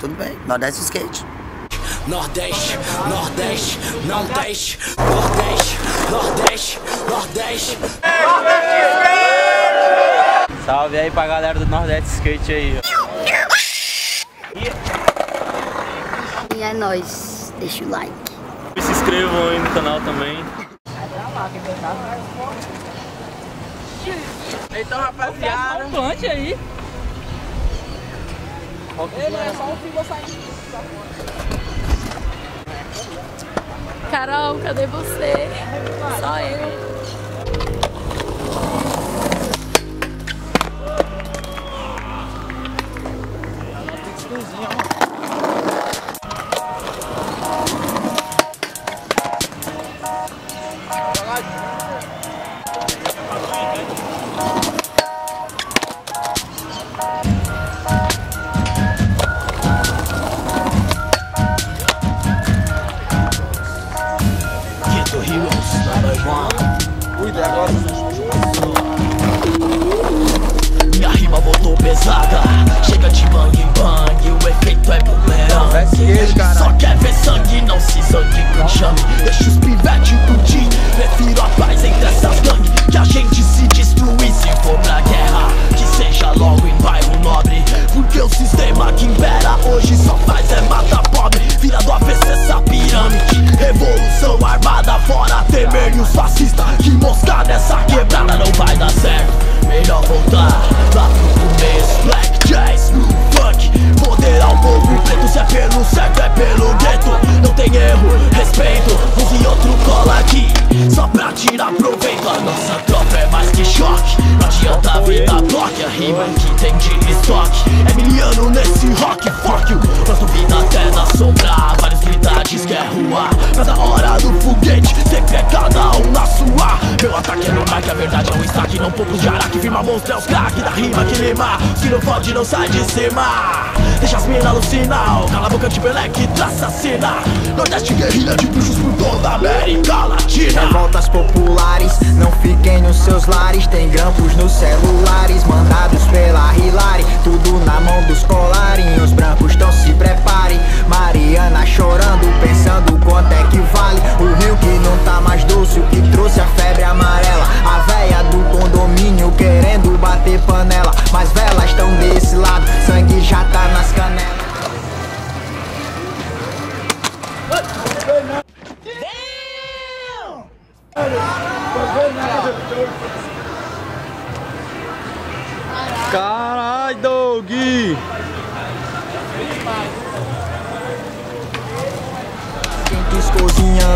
Tudo bem, Nordeste Skate. Nordeste, Nordeste, não deixe, Nordeste, Nordeste, Nordeste. Salve aí pra galera do Nordeste Skate aí, E é nóis, deixa o like. Se inscrevam aí no canal também. Então, rapaziada. Um aí. Ele é só um fio saindo. Carol, cadê você? Só eu. Ghetto one. Minha rima voltou pesada. Chega de bang bang, o efeito é bumerangue. Só quer ver sangue, não se sangue com chame. Deixa os bloque. A rima que tem de estoque. É miliano nesse rock, fuck you. Nosso vida até na sombra. Vários gritares que é rua. Cada hora do foguete, sempre é cada um na. Meu ataque é no mic, a verdade é um destaque. Não poucos de araque, firma monstro é os craque da rima que lima. Se não fode, não sai de cima. Deixa as minas alucinar. Cala a boca de Belec, cena. Nordeste guerrilha de bruxos por toda a América Latina. Revoltas populares, não fiquem nos seus lares. Tem grampos nos celulares, mandados pela Hilary. Tudo na mão dos colarinhos brancos, então se prepare. Mariana chorando, pensando quanto é que vale. O rio que não tá mais doce, o que trouxe a febre amarela. A véia do condomínio querendo bater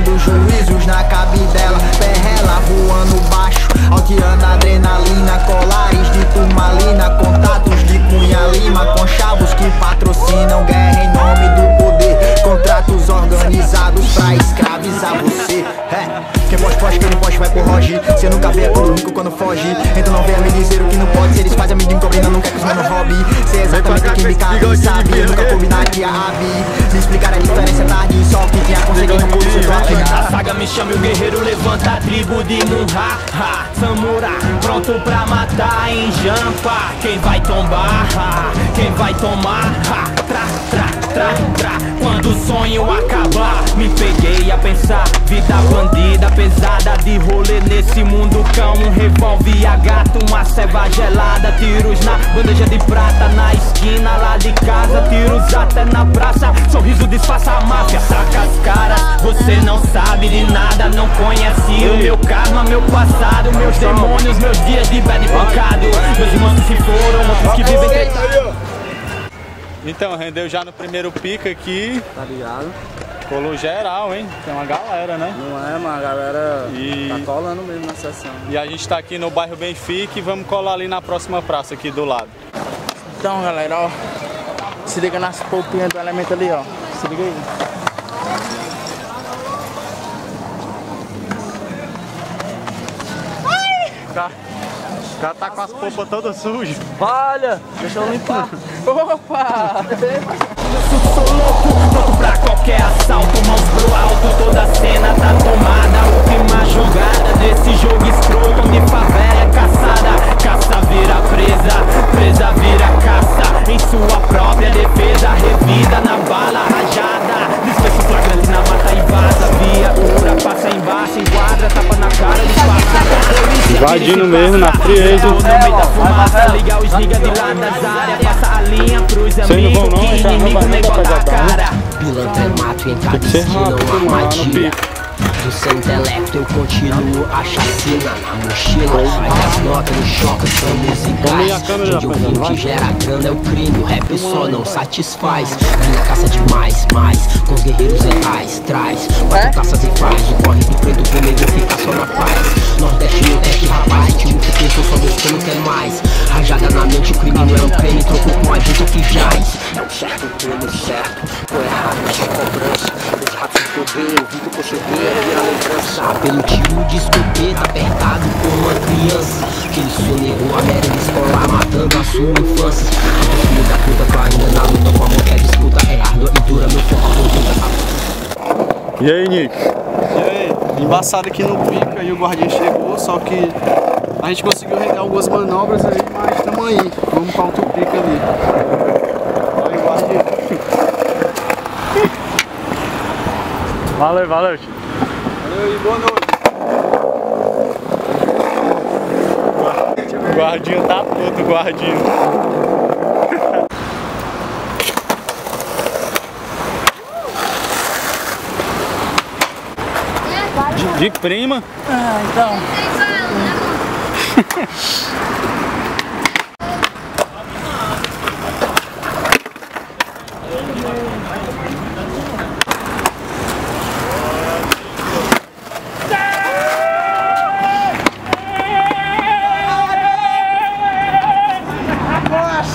cozinhando juízos na cabidela. Perrela voando baixo Alteando adrenalina. Colares de turmalina Contatos de Cunha Lima. Conchavos que patrocinam Guerra em nome do poder. Contratos organizados pra escravizar você. É, quem pode pode, quem não pode vai pro Roger. Cê nunca vê puro rico quando foge. Então não venha me dizer o que não pode. Se eles fazem amendoim cobrindo, não quer que os mano hobby Cê é exatamente quem me cabe, sabe? Nunca combinaria a Abi Me explicar a A saga me chama e o guerreiro levanta a tribo de Munha ha, Samura, pronto pra matar em jampa. Quem vai tombar, ha, quem vai tomar? Ha, Tra, tra, Quando o sonho acabar Me peguei a pensar Vida bandida, pesada de rolê nesse mundo cão Um revólver a gato, uma ceva gelada Tiros na bandeja de prata Na esquina lá de casa Tiros até na praça Sorriso disfarça a máfia Saca as caras Você não sabe de nada Não conhece o meu karma, meu passado Meus demônios, meus dias de bad pancado Meus irmãos que se foram Outros que vivem. Então, rendeu já no primeiro pico aqui. Tá ligado? Colou geral, hein? Tem uma galera, né? Não é, mas a galera E- tá colando mesmo na sessão. E a gente tá aqui no bairro Benfica e vamos colar ali na próxima praça aqui do lado. Então, galera, ó. Se liga nas polpinhas do elemento ali, ó. Se liga aí. O cara, o cara tá com as polpas todas sujas. Olha, deixa eu limpar. Opa! Eu sou louco, pronto pra qualquer assalto, mãos pro alto, toda cena tá tomada. Última jogada desse jogo escroto, onde favela é caçada, caça vira presa, presa vira caça. Em sua própria defesa, revida na bala rajada. Disperso flagrante na mata e vaza, via cura passa embaixo, enquadra, tapa na cara áreas. Passa a linha pros Vocês não vão não, já não inimigo vai nem dar pra jogar, cara. Pilantra é mato em cada Tem que ser esquina uma armadilha. Do seu intelecto eu continuo a chacina na mochila Notas no choque são musicais câmera, Onde o crime vai. que gera grana é o crime O rap só não satisfaz. Minha caça demais, mais Com os guerreiros reais, traz. Quatro taças e faz O corre do preto comigo fica só na paz. Nordeste meu teste, rapaz Time que pensou só Deus que não quer mais. Rajada na mente, o crime não é um creme Trocou com a gente que jaz. É o certo pelo certo O errado é só cobrança ratos que eu dei, eu vi que eu cheguei Vira lembrança Pelo tiro de escopeta Apertado por uma criança Que ele sonegou a merda de escolar Matando a sua infância O filho da puta tô ainda na luta Com a mão que é disputa É árdua e dura, meu foco aponta E aí, Nick? E aí, embaçado aqui no pico, aí o guardinha chegou, só que a gente conseguiu regar algumas manobras aí, mas estamos aí. Vamos para outro pico ali. Aí, guardinha. Valeu, valeu, tio. Valeu e boa noite. O guardinho tá puto, o guardinho. De, de prima? Ah, então.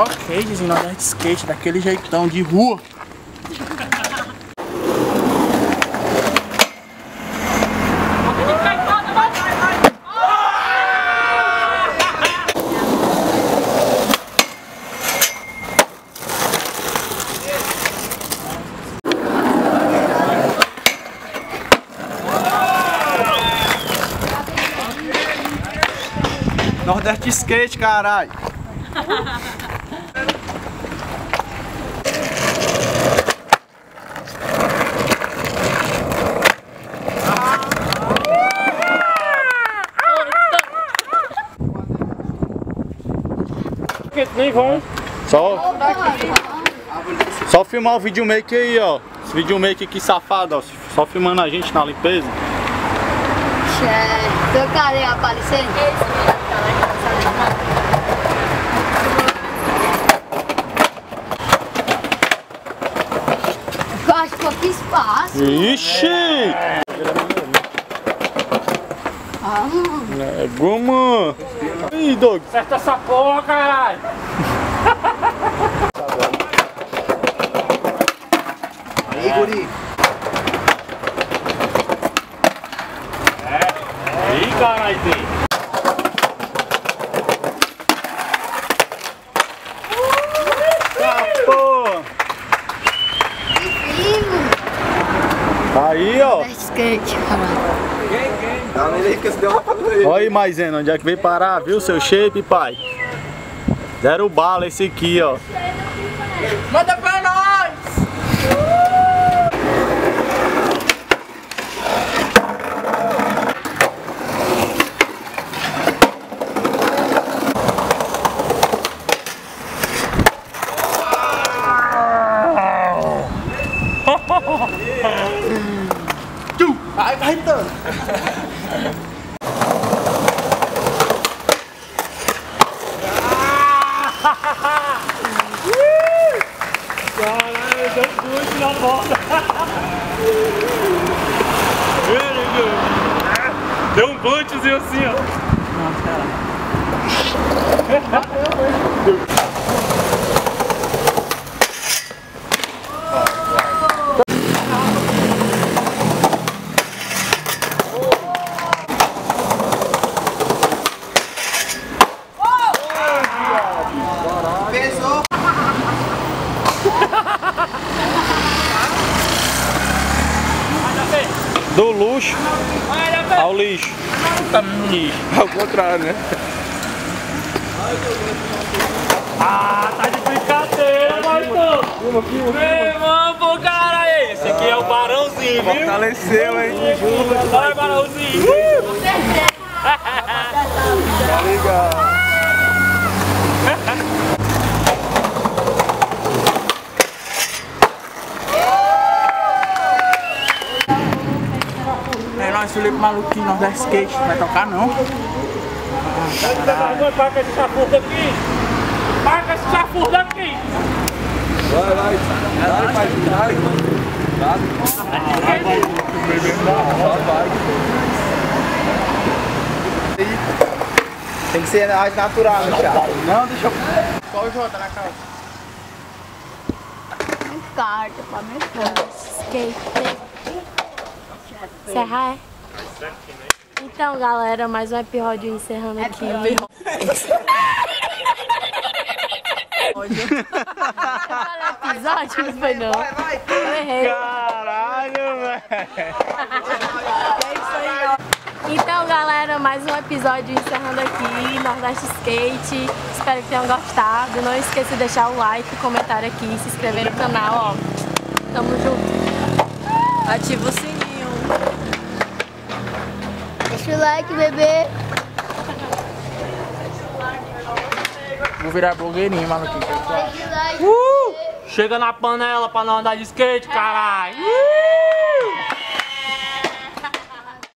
Ok, dizendo andar de skate daquele jeitão de rua. Nordeste Skate, caralho. Nem vão. Só, só filmar o videomaker aí, ó. Esse videomaker aqui safado, ó. Só filmando a gente na limpeza. Teu cara aparecendo? Eu acho que espaço. Ixi! É goma! Ih, Doug! Acerta essa porra, caralho! Aí, guri. Caralho! Porra! Aí, ó! Skate, caralho. Nele aí que esse deu uma pra ele. Olha aí, Maisena, onde é que veio parar, viu? Seu shape, pai. Zero bala esse aqui, ó. Manda dando punch na volta. Deu um bunchzinho assim, ó. Nossa, cara. luxo ao lixo. Tá lixo. Ao contrário, né? Ah, tá de brincadeira, Marcão. Meu irmão, pô, cara, esse aqui é o Barãozinho, viu? Fortaleceu, hein? Vai, Barãozinho. Tá ligado. É nóis, Felipe Maluquinho, nós da skate. Vai tocar não? Paga esse chafurdo aqui. Paga esse chafurdo aqui. Tem que ser mais natural, né, Thiago? Não, deixa eu... Qual o Jota na calça? Carta pra mercado. Skate. Serra é? Então, galera, mais um episódio encerrando aqui. Episódio, não foi não. Eu errei. Caralho, velho. É isso aí, ó. Então, galera, mais um episódio encerrando aqui, Nordeste Skate. Espero que tenham gostado. Não esqueça de deixar o like, comentário aqui, se inscrever no canal, ó. Tamo junto. Ativa o sininho. Deixa o like, bebê. Vou virar blogueirinho, maluquinho. Deixa o like. Chega na panela pra não andar de skate, caralho.